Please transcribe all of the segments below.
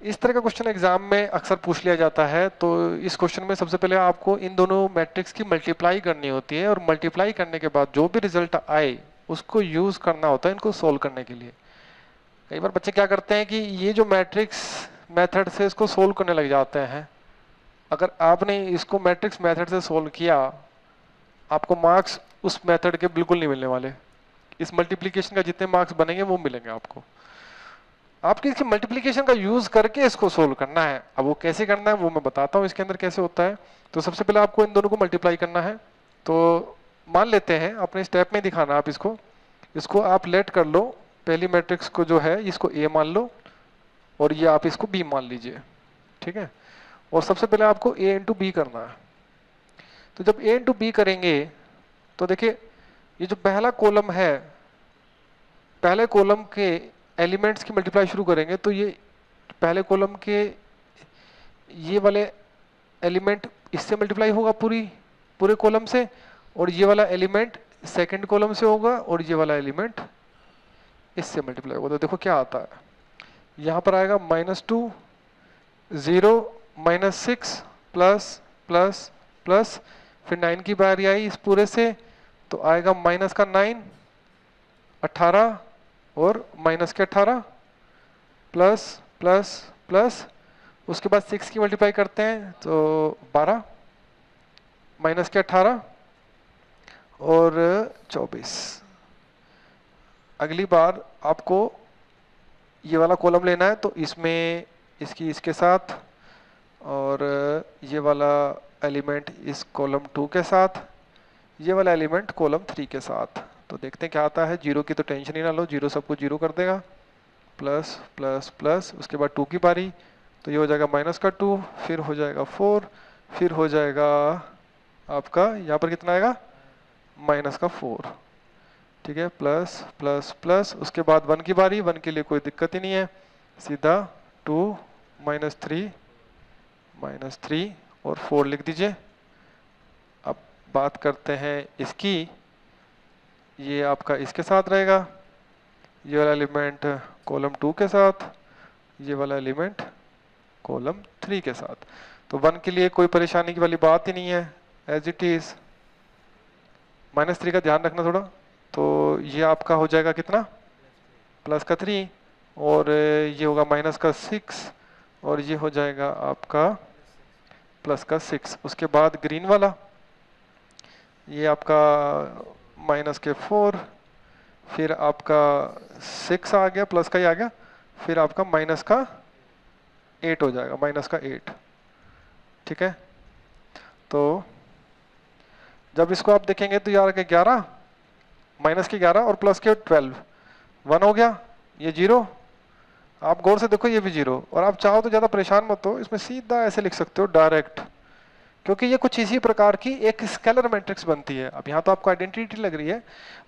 इस तरह का क्वेश्चन एग्ज़ाम में अक्सर पूछ लिया जाता है तो इस क्वेश्चन में सबसे पहले आपको इन दोनों मैट्रिक्स की मल्टीप्लाई करनी होती है और मल्टीप्लाई करने के बाद जो भी रिज़ल्ट आए, उसको यूज़ करना होता है, इनको सोल्व करने के लिए। कई बार बच्चे क्या करते हैं कि ये जो मैट्रिक्स मेथड से इसको सोल्व करने लग जाते हैं। अगर आपने इसको मैट्रिक्स मेथड से सोल्व किया, आपको मार्क्स उस मेथड के बिल्कुल नहीं मिलने वाले। इस मल्टीप्लीकेशन का जितने मार्क्स बनेंगे, वो मिलेंगे आपको। आपकी इसकी मल्टीप्लीकेशन का यूज़ करके इसको सोल्व करना है। अब वो कैसे करना है, वो मैं बताता हूँ इसके अंदर कैसे होता है। तो सबसे पहले आपको इन दोनों को मल्टीप्लाई करना है। तो मान लेते हैं, अपने स्टेप में दिखाना आप इसको। इसको आप लेट कर लो। पहली मैट्रिक्स को जो है, इसको ए मान लो और ये आप इसको बी मान लीजिए। ठीक है? और सबसे पहले आपको ए इंटू बी करना है। तो जब ए इंटू बी करेंगे तो देखिए, ये जो पहला कॉलम है, पहले कॉलम के एलिमेंट्स की मल्टीप्लाई शुरू करेंगे तो ये पहले कॉलम के ये वाले एलिमेंट इससे मल्टीप्लाई होगा पूरी, पूरे कॉलम से, और ये वाला एलिमेंट सेकंड कॉलम से होगा, और ये वाला एलिमेंट इससे मल्टीप्लाई होगा। तो देखो क्या आता है। यहाँ पर आएगा minus two zero minus six plus plus plus फिर नाइन की बारी आई इस पूरे से तो आएगा माइनस का नाइन अट्ठारह और माइनस के अट्ठारह प्लस प्लस प्लस उसके बाद सिक्स की मल्टीप्लाई करते हैं तो बारह। माइनस के अट्ठारह और चौबीस। अगली बार आपको ये वाला कॉलम लेना है तो इसमें इसकी इसके साथ और ये वाला एलिमेंट इस कॉलम टू के साथ, ये वाला एलिमेंट कॉलम थ्री के साथ। तो देखते हैं क्या आता है। ज़ीरो की तो टेंशन ही ना लो, ज़ीरो सबको ज़ीरो कर देगा। प्लस प्लस प्लस, उसके बाद टू की पारी। तो ये हो जाएगा माइनस का टू, फिर हो जाएगा फोर, फिर हो जाएगा आपका, यहाँ पर कितना आएगा? माइनस का फोर। ठीक है, प्लस प्लस प्लस, उसके बाद वन की बारी वन के लिए कोई दिक्कत ही नहीं है। सीधा two minus three minus three, और फोर लिख दीजिए। अब बात करते हैं इसकी ये आपका इसके साथ रहेगा, ये वाला एलिमेंट कॉलम टू के साथ, ये वाला एलिमेंट कॉलम थ्री के साथ। तो वन के लिए कोई परेशानी की वाली बात ही नहीं है as it is minus three का ध्यान रखना थोड़ा। तो ये आपका हो जाएगा कितना? प्लस का थ्री और ये होगा माइनस का सिक्स और ये हो जाएगा आपका प्लस का सिक्स उसके बाद ग्रीन वाला, ये आपका माइनस के फोर, फिर आपका सिक्स आ गया, प्लस का ही आ गया, फिर आपका माइनस का एट हो जाएगा, माइनस का एट। ठीक है? तो जब इसको आप देखेंगे तो यार के ग्यारह, माइनस के ग्यारह और प्लस के ट्वेल्व। वन हो गया, ये ज़ीरो। आप गौर से देखो, ये भी ज़ीरो। और आप चाहो तो ज़्यादा परेशान मत हो, इसमें सीधा ऐसे लिख सकते हो, डायरेक्ट। क्योंकि ये कुछ इसी प्रकार की एक स्केलर मैट्रिक्स बनती है। अब यहाँ तो आपको आइडेंटिटी लग रही है,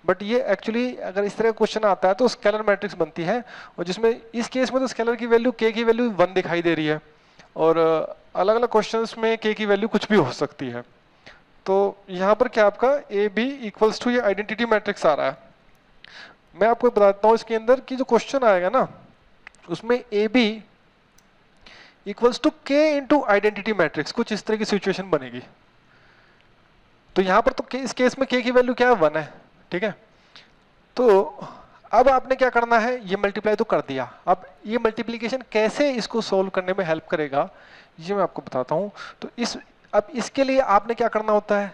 बट ये एक्चुअली अगर इस तरह का क्वेश्चन आता है तो स्केलर मैट्रिक्स बनती है और जिसमें इस केस में तो स्केलर की वैल्यू के की वैल्यू वन दिखाई दे रही है और अलग अलग क्वेश्चन में के की वैल्यू कुछ भी हो सकती है। तो यहाँ पर क्या आपका ए बी इक्वल्स टू ये आइडेंटिटी मैट्रिक्स आ रहा है। मैं आपको बताता हूँ इसके अंदर कि जो क्वेश्चन आएगा ना, उसमें A B equals to k into identity matrix कुछ इस तरह की सिचुएशन बनेगी। तो यहाँ पर तो के, इस केस में के की वैल्यू क्या है? वन है ठीक है? तो अब आपने क्या करना है? ये मल्टीप्लाई तो कर दिया। अब ये मल्टीप्लीकेशन कैसे इसको सोल्व करने में हेल्प करेगा ये मैं आपको बताता हूँ। तो इस अब इसके लिए आपने क्या करना होता है?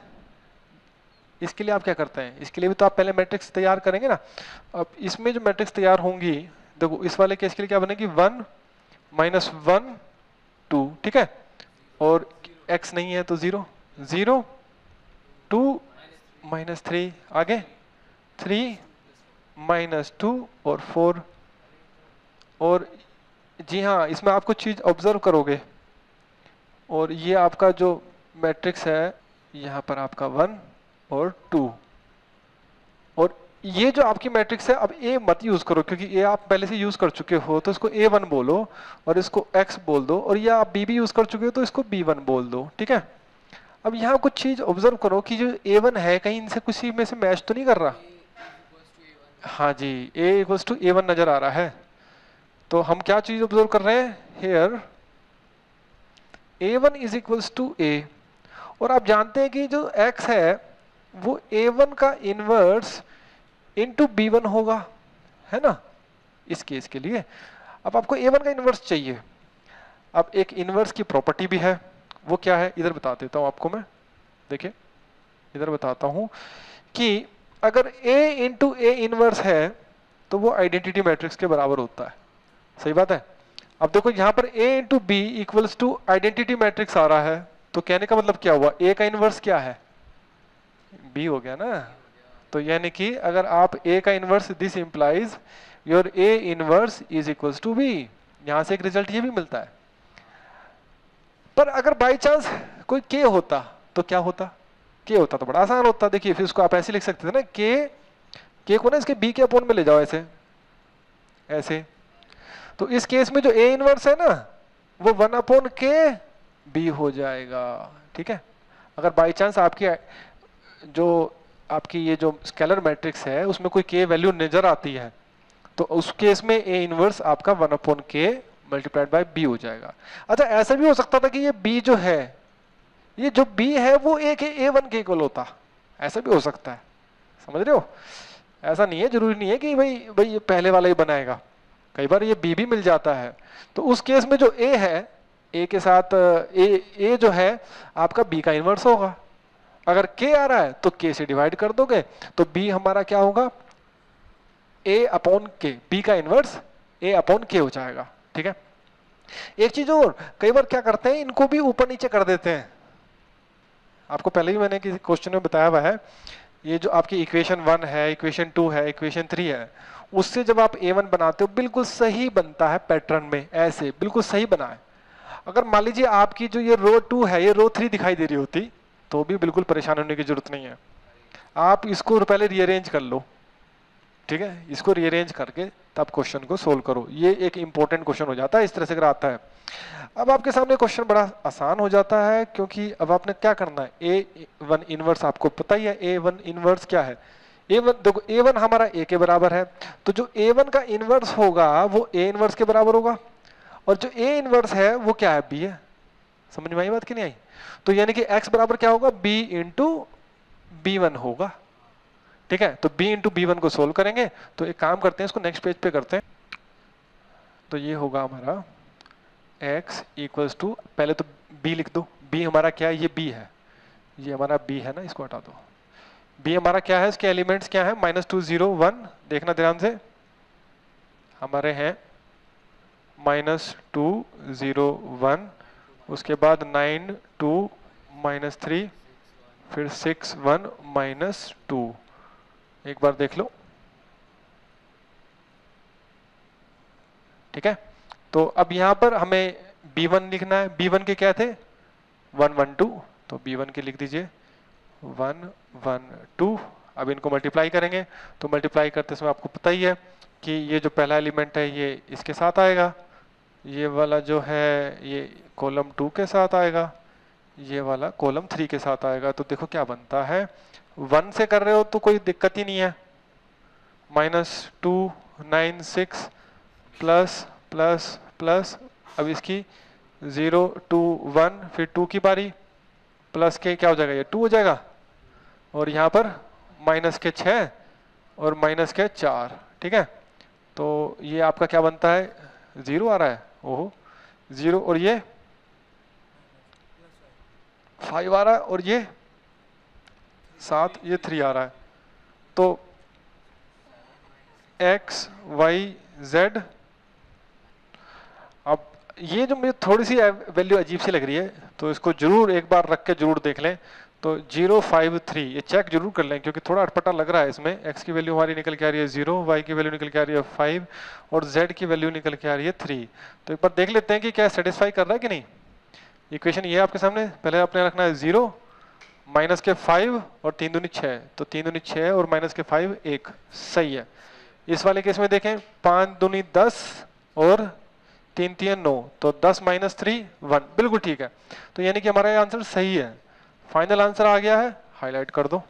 इसके लिए आप क्या करते हैं? इसके लिए भी तो आप पहले मैट्रिक्स तैयार करेंगे ना। अब इसमें जो मैट्रिक्स तैयार होंगी देखो इस वाले केस के लिए क्या बनेगी? वन माइनस वन टू, ठीक है? और x नहीं है तो zero zero two minus three आगे? थ्री माइनस टू और फोर और जी हाँ इसमें आप कुछ चीज़ ऑब्ज़र्व करोगे। और ये आपका जो मैट्रिक्स है, यहाँ पर आपका वन और टू ये जो आपकी मैट्रिक्स है, अब ए मत यूज़ करो, क्योंकि ए आप पहले से यूज़ कर चुके हो तो इसको ए वन बोलो और इसको एक्स बोल दो, और ये आप बी भी यूज़ कर चुके हो तो इसको बी वन बोल दो, ठीक है? अब यहाँ कुछ चीज़ ऑब्ज़र्व करो कि जो ए वन है, कहीं इनसे किसी में से मैच तो नहीं कर रहा? हाँ जी ए टू ए वन नज़र आ रहा है। तो हम क्या चीज़ ऑब्ज़र्व कर रहे हैं? Here A one is equals to A और आप जानते हैं कि जो एक्स है, वो ए वन का इनवर्स इंटू बी वन होगा, है ना? इस केस के लिए। अब आपको a1 का इनवर्स चाहिए। अब एक इनवर्स की प्रॉपर्टी भी है। वो क्या है? इधर बता देता हूँ आपको मैं। देखिए, इधर बताता हूँ कि अगर a इंटू ए इनवर्स है तो वो आइडेंटिटी मैट्रिक्स के बराबर होता है। सही बात है? अब देखो, यहाँ पर A into B equals to identity matrix आ रहा है। तो कहने का मतलब क्या हुआ? ए का इनवर्स क्या है? बी हो गया ना। तो यानी कि अगर आप ए का inverse this implies your a inverse is equals to b. यहाँ से एक रिज़ल्ट ये भी मिलता है। पर अगर बाई चांस कोई k होता तो क्या होता? K होता तो बड़ा आसान होता। देखिए, फिर उसको आप ऐसे लिख सकते थे ना, k k को ना इसके b के अपोन में ले जाओ ऐसे। ऐसे। तो इस केस में जो a इनवर्स है ना, वो वन अपोन के बी हो जाएगा। ठीक है? अगर बाई चांस आपकी जो आपकी ये जो स्केलर मैट्रिक्स है, उसमें कोई के वैल्यू नज़र आती है तो उस केस में ए इनवर्स आपका one upon k multiplied by B हो जाएगा। अच्छा ऐसा भी हो सकता था कि ये बी जो है, ये जो बी है, वो ए के ए वन के इक्वल होता। ऐसा भी हो सकता है। समझ रहे हो? ऐसा नहीं है, ज़रूरी नहीं है कि भाई भाई ये पहले वाला ही बनाएगा। कई बार ये बी भी मिल जाता है। तो उस केस में जो ए है ए के साथ ए ए जो है, आपका बी का इनवर्स होगा। अगर के आ रहा है तो के से डिवाइड कर दोगे तो बी हमारा क्या होगा? ए अपॉन के बी का इनवर्स ए अपॉन के हो जाएगा, ठीक है? एक चीज़ और, कई बार क्या करते हैं, इनको भी ऊपर नीचे कर देते हैं। आपको पहले ही मैंने किसी क्वेश्चन में बताया हुआ है, ये जो आपकी इक्वेशन वन है इक्वेशन टू है इक्वेशन थ्री है, उससे जब आप ए वन बनाते हो, बिल्कुल सही बनता है पैटर्न में, ऐसे, बिल्कुल सही बना है। अगर मान लीजिए आपकी जो ये रो टू है, ये रो थ्री दिखाई दे रही होती तो भी बिल्कुल परेशान होने की ज़रूरत नहीं है। आप इसको पहले रीअरेंज कर लो। ठीक है? इसको रीअरेंज करके तब क्वेश्चन को सोल्व करो। ये एक इंपॉर्टेंट क्वेश्चन हो जाता है, इस तरह से अगर आता है। अब आपके सामने क्वेश्चन बड़ा आसान हो जाता है, क्योंकि अब आपने क्या करना है? ए वन इनवर्स आपको पता ही है ए वन इनवर्स क्या है? ए वन देखो ए वन हमारा ए के बराबर है। तो जो ए वन का इनवर्स होगा, वो ए इनवर्स के बराबर होगा। और जो ए इनवर्स है, वो क्या है? बी है। समझ में आई बात कि नहीं आई? तो यानी कि x बराबर क्या होगा? b इंटू बी वन होगा। ठीक है? तो b इंटू बी वन को सोल्व करेंगे। तो एक काम करते हैं, इसको नेक्स्ट पेज पे करते हैं। तो ये होगा हमारा x इक्वल्स टू पहले तो b लिख दो। b हमारा क्या है? ये b है। ये हमारा b है ना? इसको हटा दो। b हमारा क्या है? इसके एलिमेंट्स क्या है? माइनस टू ज़ीरो वन देखना ध्यान से। हमारे हैं माइनस टू ज़ीरो वन उसके बाद नाइन टू माइनस थ्री फिर सिक्स वन माइनस टू एक बार देख लो। ठीक है? तो अब यहाँ पर हमें b1 लिखना है। B1 के क्या थे? वन वन टू तो b1 के लिख दीजिए। वन वन टू अब इनको मल्टीप्लाई करेंगे। तो मल्टीप्लाई करते समय आपको पता ही है कि ये जो पहला एलिमेंट है, ये इसके साथ आएगा। ये वाला जो है, ये कॉलम टू के साथ आएगा। ये वाला कॉलम थ्री के साथ आएगा। तो देखो क्या बनता है। वन से कर रहे हो तो कोई दिक्कत ही नहीं है। Minus two nine six plus plus plus अब इसकी ज़ीरो टू वन फिर टू की बारी। प्लस के क्या हो जाएगा? ये टू हो जाएगा। और यहाँ पर माइनस के छः और माइनस के चार। ठीक है? तो ये आपका क्या बनता है? ज़ीरो आ रहा है। ओहो, ज़ीरो और ये? फाइव आ रहा है और ये? सात, ये थ्री आ रहा है। तो एक्स वाई जेड अब ये जो मुझे थोड़ी सी वैल्यू अजीब सी लग रही है तो इसको ज़रूर एक बार रख के ज़रूर देख लें। तो ज़ीरो फाइव थ्री, ये चेक ज़रूर कर लें, क्योंकि थोड़ा अटपटा लग रहा है इसमें। एक्स की वैल्यू हमारी निकल के आ रही है ज़ीरो वाई की वैल्यू निकल के आ रही है फाइव और जेड की वैल्यू निकल के आ रही है थ्री तो एक बार देख लेते हैं कि क्या सेटिस्फाई कर रहा है कि नहीं। इक्वेशन ये आपके सामने। पहले आपने रखना है ज़ीरो माइनस के फाइव और तीन दूनी छः तो तीन दूनी छः और माइनस के फाइव एक। सही है। इस वाले केस में देखें, पाँच दूनी दस, और तीन तीन नौ। तो दस माइनस थ्री वन बिल्कुल ठीक है। तो यानी कि हमारा आंसर सही है। फाइनल आंसर आ गया है। हाईलाइट कर दो।